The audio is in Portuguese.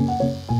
Música